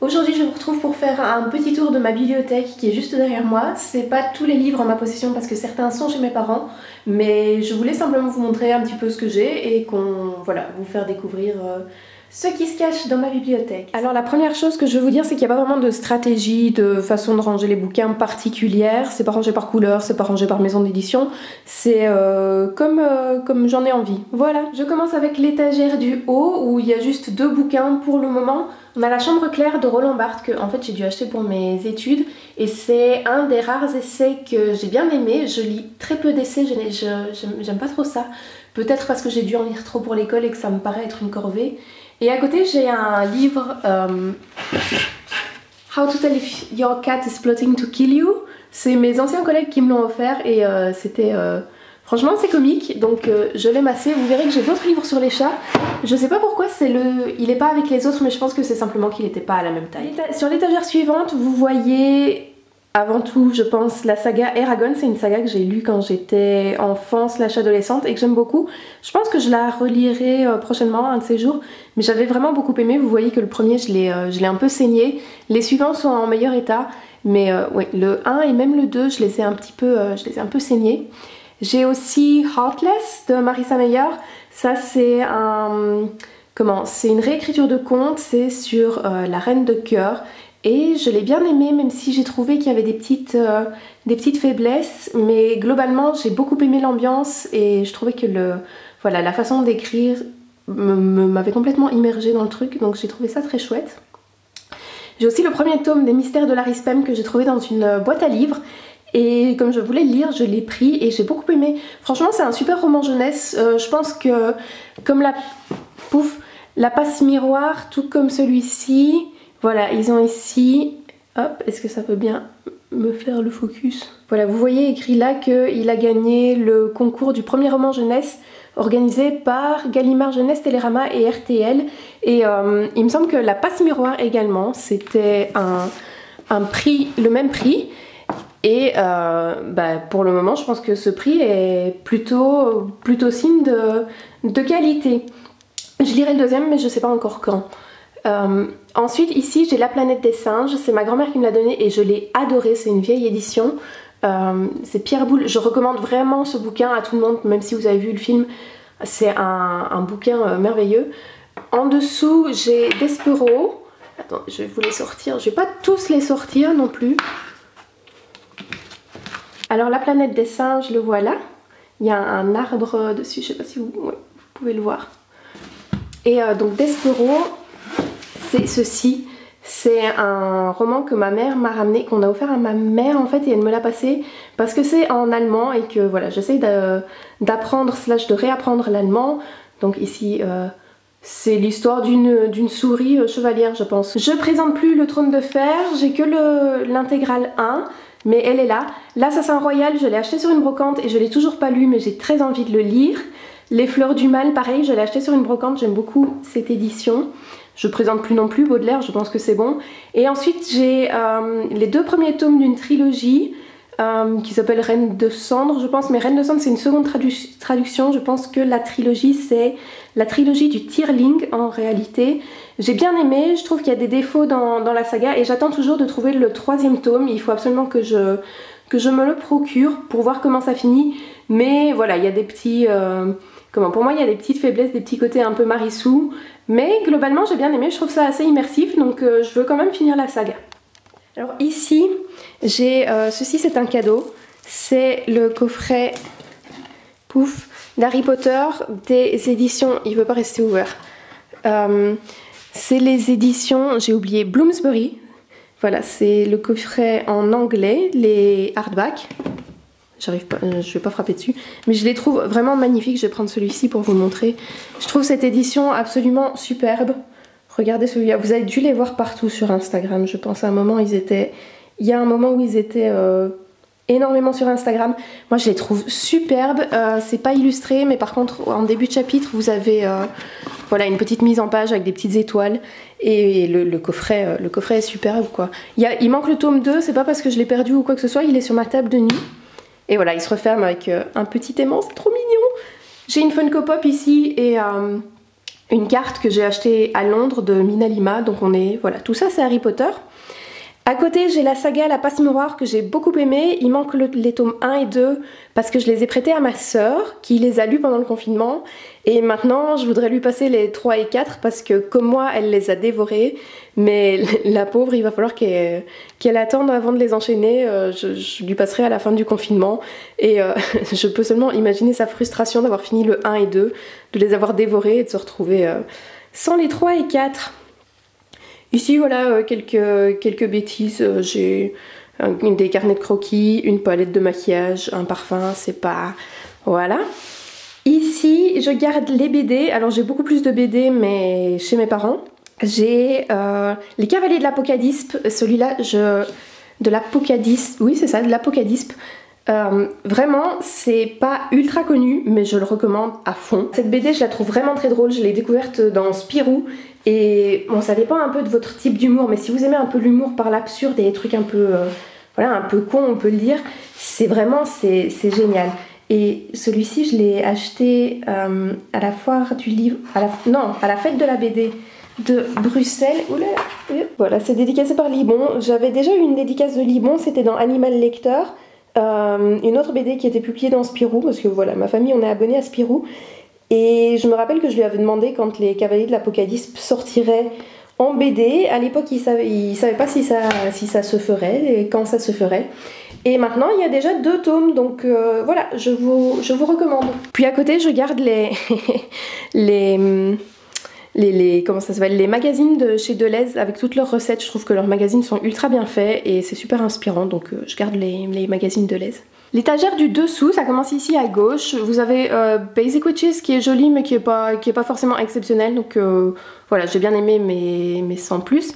Aujourd'hui je vous retrouve pour faire un petit tour de ma bibliothèque qui est juste derrière moi. C'est pas tous les livres en ma possession parce que certains sont chez mes parents, mais je voulais simplement vous montrer un petit peu ce que j'ai et qu'on voilà, vous faire découvrir euh, ce qui se cache dans ma bibliothèque. Alors la première chose que je veux vous dire c'est qu'il n'y a pas vraiment de stratégie, de façon de ranger les bouquins particulière. C'est pas rangé par couleur, c'est pas rangé par maison d'édition. C'est euh, comme, euh, comme j'en ai envie. Voilà. Je commence avec l'étagère du haut où il y a juste deux bouquins pour le moment. On a La Chambre claire de Roland Barthes que en fait j'ai dû acheter pour mes études et c'est un des rares essais que j'ai bien aimé. Je lis très peu d'essais, j'aime pas trop ça. Peut-être parce que j'ai dû en lire trop pour l'école et que ça me paraît être une corvée. Et à côté, j'ai un livre euh, How to tell if your cat is plotting to kill you. C'est mes anciens collègues qui me l'ont offert et euh, c'était. Euh, franchement, c'est comique, donc je l'ai massé. Vous verrez que j'ai d'autres livres sur les chats. Je sais pas pourquoi c'est le, il est pas avec les autres, mais je pense que c'est simplement qu'il n'était pas à la même taille. Sur l'étagère suivante, vous voyez avant tout, je pense, la saga Eragon, c'est une saga que j'ai lue quand j'étais enfant slash adolescente et que j'aime beaucoup. Je pense que je la relirai euh, prochainement, un de ces jours, mais j'avais vraiment beaucoup aimé. Vous voyez que le premier, je l'ai euh, un peu saigné. Les suivants sont en meilleur état, mais euh, le 1 et même le 2, je les ai un petit peu, je les ai un peu saignés. J'ai aussi Heartless de Marissa Meyer. Ça, c'est un... Comment C'est une réécriture de conte, c'est sur la reine de cœur et je l'ai bien aimé même si j'ai trouvé qu'il y avait des petites, euh, des petites faiblesses mais globalement j'ai beaucoup aimé l'ambiance et je trouvais que le, voilà, la façon d'écrire m'avait complètement immergée dans le truc donc j'ai trouvé ça très chouette. J'ai aussi le premier tome des mystères de Larry Spem que j'ai trouvé dans une boîte à livres et comme je voulais le lire, je l'ai pris et j'ai beaucoup aimé. Franchement, c'est un super roman jeunesse. Euh, je pense que comme la pouf, la passe miroir, tout comme celui-ci, voilà, ils ont ici, hop, est-ce que ça peut bien me faire le focus? Voilà, vous voyez écrit là qu'il a gagné le concours du premier roman jeunesse organisé par Gallimard Jeunesse, Télérama et RTL. Et euh, il me semble que la passe miroir également, c'était un, prix, le même prix. Et euh, bah, pour le moment, je pense que ce prix est plutôt, plutôt signe de, de qualité. Je lirai le deuxième, mais je ne sais pas encore quand. Euh, ensuite ici j'ai La planète des singes, c'est ma grand-mère qui me l'a donné et je l'ai adoré, c'est une vieille édition. Euh, c'est Pierre Boulle, je recommande vraiment ce bouquin à tout le monde, même si vous avez vu le film, c'est un, bouquin euh, merveilleux. En dessous j'ai Despero, attends je vais vous les sortir, je vais pas tous les sortir non plus. Alors La planète des singes, le voilà, il y a un arbre dessus, je sais pas si vous, pouvez le voir. Et donc Despero, c'est ceci. C'est un roman que ma mère m'a ramené, qu'on a offert à ma mère en fait et elle me l'a passé parce que c'est en allemand et que voilà j'essaye d'apprendre slash de réapprendre l'allemand. Donc ici euh, c'est l'histoire d'une souris euh, chevalière je pense. Je présente plus le trône de fer, j'ai que l'intégrale 1 mais elle est là. L'assassin royal je l'ai acheté sur une brocante et je l'ai toujours pas lu mais j'ai très envie de le lire. Les fleurs du mal pareil je l'ai acheté sur une brocante, j'aime beaucoup cette édition. Je présente plus non plus Baudelaire, je pense que c'est bon. Et ensuite j'ai euh, les deux premiers tomes d'une trilogie euh, qui s'appelle Reine de Cendre, je pense. Mais Reine de Cendre c'est une seconde traduction. Je pense que la trilogie c'est la trilogie du Tierling en réalité. J'ai bien aimé, je trouve qu'il y a des défauts dans, la saga et j'attends toujours de trouver le troisième tome. Il faut absolument que je, que je me le procure pour voir comment ça finit. Mais voilà, il y a des petits... Euh, comment Pour moi, il y a des petites faiblesses, des petits côtés un peu marissou. Mais globalement j'ai bien aimé, je trouve ça assez immersif donc euh, je veux quand même finir la saga. Alors ici j'ai, euh, ceci c'est un cadeau, c'est le coffret pouf d'Harry Potter des éditions, il veut pas rester ouvert. C'est les éditions, j'ai oublié, Bloomsbury. Voilà, c'est le coffret en anglais, les hardbacks. J'arrive pas, euh, je vais pas frapper dessus. Mais je les trouve vraiment magnifiques. Je vais prendre celui-ci pour vous montrer. Je trouve cette édition absolument superbe. Regardez celui-là. Vous avez dû les voir partout sur Instagram. Je pense à un moment, ils étaient... Il y a un moment où ils étaient euh, énormément sur Instagram. Moi, je les trouve superbes. Euh, c'est pas illustré, mais par contre, en début de chapitre, vous avez voilà, une petite mise en page avec des petites étoiles. Et le, coffret, le coffret est superbe, quoi. Il, manque le tome 2. C'est pas parce que je l'ai perdu ou quoi que ce soit. Il est sur ma table de nuit. Et voilà, il se referme avec euh, un petit aimant, c'est trop mignon. J'ai une Funko Pop ici et, euh, une carte que j'ai achetée à Londres de Minalima, donc on est, voilà, tout ça c'est Harry Potter. À côté, j'ai la saga La Passe Miroir que j'ai beaucoup aimé. Il manque les tomes 1 et 2 parce que je les ai prêtés à ma sœur qui les a lus pendant le confinement. Et maintenant, je voudrais lui passer les 3 et 4 parce que comme moi, elle les a dévorés. Mais la pauvre, il va falloir qu'elle attende avant de les enchaîner. Euh, je, lui passerai à la fin du confinement. Et euh, je peux seulement imaginer sa frustration d'avoir fini le 1 et 2, de les avoir dévorés et de se retrouver euh, sans les 3 et 4. Ici, voilà, euh, quelques, quelques bêtises. Euh, j'ai des carnets de croquis, une palette de maquillage, un parfum, c'est pas... Voilà. Ici, je garde les BD. Alors, j'ai beaucoup plus de BD, mais chez mes parents. J'ai euh, Les Cavaliers de l'Apocadispe. Celui-là, je... De l'Apocadispe. Oui, c'est ça, de l'Apocadispe. Vraiment, c'est pas ultra connu, mais je le recommande à fond. Cette BD, je la trouve vraiment très drôle. Je l'ai découverte dans Spirou et bon, ça dépend un peu de votre type d'humour, mais si vous aimez un peu l'humour par l'absurde et les trucs un peu, euh, voilà, un peu con, on peut le dire, c'est vraiment, c'est génial. Et celui-ci, je l'ai acheté euh, à la foire du livre, non, à la fête de la BD de Bruxelles. Oula, voilà, c'est dédicacé par Libon. J'avais déjà eu une dédicace de Libon, c'était dans Animal Lecteur. Euh, une autre BD qui était publiée dans Spirou, parce que voilà, ma famille, on est abonné à Spirou. Et je me rappelle que je lui avais demandé quand les Cavaliers de l'Apocalypse sortiraient en BD. À l'époque, il savait, savait pas si ça, si ça se ferait et quand ça se ferait. Et maintenant, il y a déjà deux tomes, donc euh, voilà, je vous, recommande. Puis à côté, je garde les, les, magazines de chez Deleuze avec toutes leurs recettes. Je trouve que leurs magazines sont ultra bien faits et c'est super inspirant, donc euh, je garde les, magazines Deleuze. L'étagère du dessous, ça commence ici à gauche. Vous avez euh, Basic Witches qui est joli mais qui est pas, forcément exceptionnel. Donc euh, voilà, j'ai bien aimé mais, mais sans plus.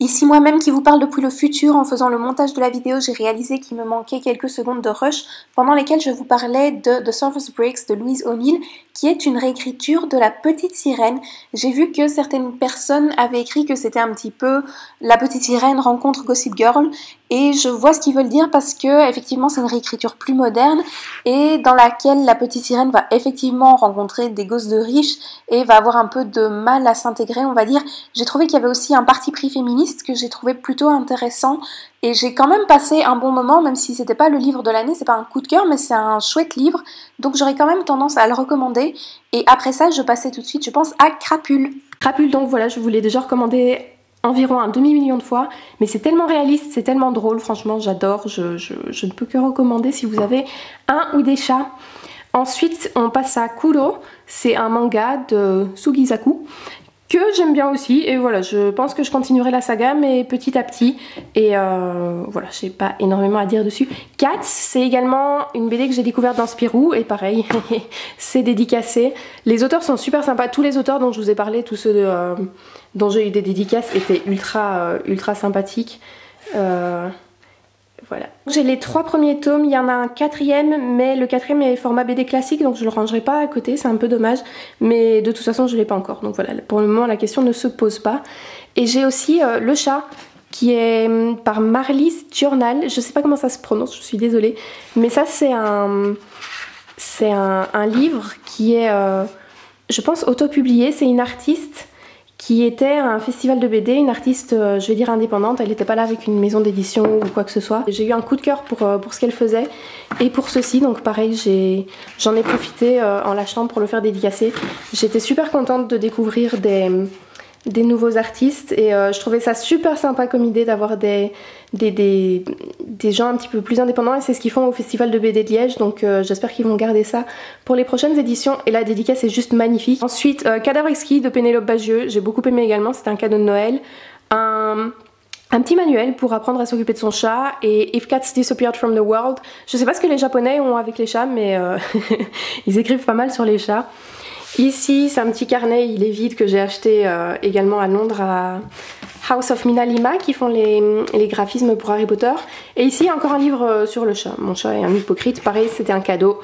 Ici moi-même qui vous parle depuis le futur, en faisant le montage de la vidéo, j'ai réalisé qu'il me manquait quelques secondes de rush pendant lesquelles je vous parlais de The Surface Breaks de Louise O'Neill, qui est une réécriture de La Petite Sirène. J'ai vu que certaines personnes avaient écrit que c'était un petit peu La Petite Sirène rencontre Gossip Girl, et je vois ce qu'ils veulent dire parce que effectivement c'est une réécriture plus moderne et dans laquelle la petite sirène va effectivement rencontrer des gosses de riches et va avoir un peu de mal à s'intégrer on va dire. J'ai trouvé qu'il y avait aussi un parti pris féministe que j'ai trouvé plutôt intéressant et j'ai quand même passé un bon moment même si c'était pas le livre de l'année, c'est pas un coup de cœur mais c'est un chouette livre donc j'aurais quand même tendance à le recommander et après ça je passais tout de suite je pense à Crapule. Crapule donc voilà je vous l'ai déjà recommandé environ un demi-million de fois, mais c'est tellement réaliste, c'est tellement drôle, franchement j'adore, je, ne peux que recommander si vous avez un ou des chats. Ensuite on passe à Kuro, c'est un manga de Sugizaku que j'aime bien aussi. Et voilà je pense que je continuerai la saga mais petit à petit. Et euh, voilà j'ai pas énormément à dire dessus. Cats c'est également une BD que j'ai découverte dans Spirou. Et pareil c'est dédicacé. Les auteurs sont super sympas. Tous les auteurs dont je vous ai parlé tous ceux euh, dont j'ai eu des dédicaces étaient ultra euh, ultra sympathiques voilà. J'ai les trois premiers tomes, il y en a un quatrième, mais le quatrième est format BD classique, donc je le rangerai pas à côté, c'est un peu dommage. Mais de toute façon, je l'ai pas encore, donc voilà, pour le moment, la question ne se pose pas. Et j'ai aussi euh, Le Chat, qui est hum, par Marlis Journal, je sais pas comment ça se prononce, je suis désolée. Mais ça, c'est un, c'est un, livre qui est, euh, je pense, auto-publié, c'est une artiste qui était un festival de BD, une artiste, euh, je vais dire indépendante, elle n'était pas là avec une maison d'édition ou quoi que ce soit. J'ai eu un coup de cœur pour, euh, ce qu'elle faisait et pour ceci, donc pareil, j'en ai, profité euh, en l'achetant pour le faire dédicacer. J'étais super contente de découvrir des, des nouveaux artistes et euh, je trouvais ça super sympa comme idée d'avoir des, des, gens un petit peu plus indépendants et c'est ce qu'ils font au Festival de BD Liège donc euh, j'espère qu'ils vont garder ça pour les prochaines éditions et la dédicace est juste magnifique. Ensuite euh, Cadavre exquis de Pénélope Bagieux, j'ai beaucoup aimé également, c'était un cadeau de Noël. Un, un petit manuel pour apprendre à s'occuper de son chat et If Cats Disappeared from the World. Je sais pas ce que les japonais ont avec les chats mais ils écrivent pas mal sur les chats. Ici, c'est un petit carnet, il est vide, que j'ai acheté euh, également à Londres à House of Minalima qui font les, graphismes pour Harry Potter. Et ici, encore un livre euh, sur le chat. Mon chat est un hypocrite, pareil, c'était un cadeau.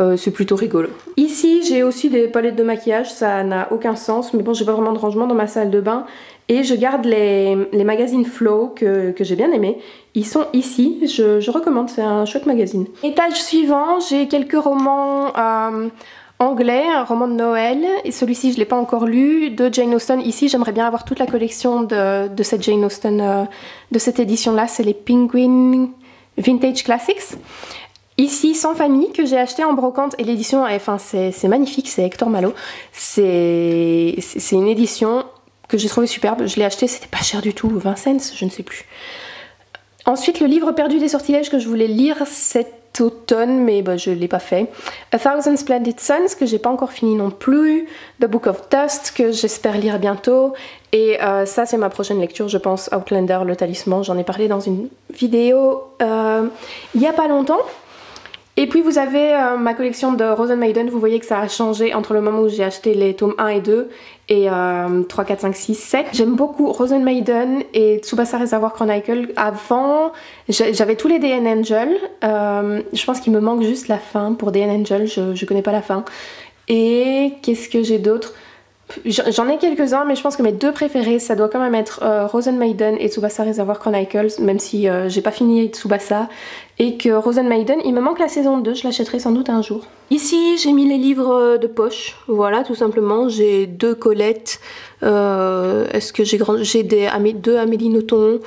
Euh, c'est plutôt rigolo. Ici, j'ai aussi des palettes de maquillage, ça n'a aucun sens, mais bon, j'ai pas vraiment de rangement dans ma salle de bain. Et je garde les, magazines Flow que, j'ai bien aimés. Ils sont ici, je, recommande, c'est un chouette magazine. Étage suivant, j'ai quelques romans anglais, un roman de Noël, et celui-ci je ne l'ai pas encore lu, de Jane Austen. Ici j'aimerais bien avoir toute la collection de, de cette Jane Austen, euh, de cette édition-là, c'est les Penguin Vintage Classics. Ici, Sans famille, que j'ai acheté en brocante, et l'édition, enfin, c'est magnifique, c'est Hector Malo. C'est une édition que j'ai trouvé superbe. Je l'ai acheté, c'était pas cher du tout, 20 cents, je ne sais plus. Ensuite, le livre perdu des sortilèges que je voulais lire cet automne, mais bah, je ne l'ai pas fait. A Thousand Splendid Suns, que j'ai pas encore fini non plus. The Book of Dust, que j'espère lire bientôt. Et euh, ça, c'est ma prochaine lecture, je pense. Outlander, le talisman. J'en ai parlé dans une vidéo euh, il y a pas longtemps. Et puis vous avez euh, ma collection de Rosen Maiden, vous voyez que ça a changé entre le moment où j'ai acheté les tomes 1 et 2 et 3, 4, 5, 6, 7. J'aime beaucoup Rosen Maiden et Tsubasa Reservoir Chronicle. Avant, j'avais tous les DN Angel. Euh, je pense qu'il me manque juste la fin pour DN Angel, je, je connais pas la fin. Et qu'est-ce que j'ai d'autre? J'en ai quelques-uns, mais je pense que mes deux préférés, ça doit quand même être euh, Rosen Maiden et Tsubasa Reservoir Chronicles, même si euh, j'ai pas fini Tsubasa. Et que Rosen Maiden, il me manque la saison 2, je l'achèterai sans doute un jour. Ici, j'ai mis les livres euh, de poche, voilà, tout simplement. J'ai deux Colette, est-ce que j'ai grand... des deux Amélie Nothomb.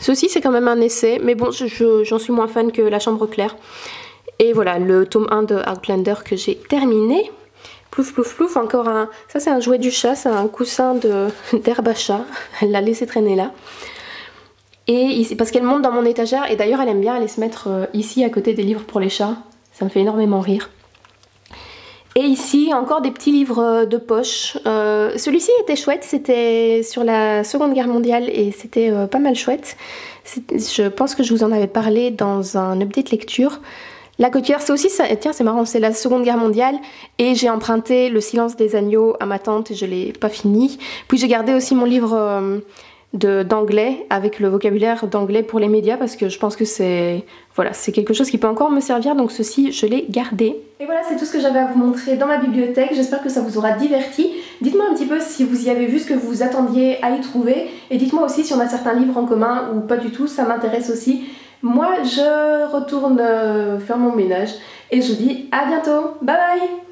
ceci, c'est quand même un essai, mais bon, j'en suis moins fan que La Chambre Claire. Et voilà, le tome 1 de Outlander que j'ai terminé. Plouf, plouf, plouf, encore un... Ça, c'est un jouet du chat, c'est un coussin d'herbe à chat. Elle l'a laissé traîner là. Et parce qu'elle monte dans mon étagère, et d'ailleurs, elle aime bien aller se mettre euh, ici, à côté des livres pour les chats. Ça me fait énormément rire. Et ici, encore des petits livres euh, de poche. Euh, celui-ci était chouette, c'était sur la Seconde Guerre mondiale et c'était pas mal chouette. Je pense que je vous en avais parlé dans un update lecture. La côtière, c'est aussi ça. Tiens, c'est marrant, c'est la Seconde Guerre mondiale. Et j'ai emprunté Le silence des agneaux à ma tante et je l'ai pas fini. Puis j'ai gardé aussi mon livre euh, d'anglais avec le vocabulaire d'anglais pour les médias parce que je pense que c'est voilà, c'est quelque chose qui peut encore me servir. Donc ceci, je l'ai gardé. Et voilà, c'est tout ce que j'avais à vous montrer dans ma bibliothèque. J'espère que ça vous aura diverti. Dites-moi un petit peu si vous y avez vu ce que vous attendiez à y trouver. Et dites-moi aussi si on a certains livres en commun ou pas du tout. Ça m'intéresse aussi. Moi, je retourne euh, faire mon ménage et je vous dis à bientôt. Bye bye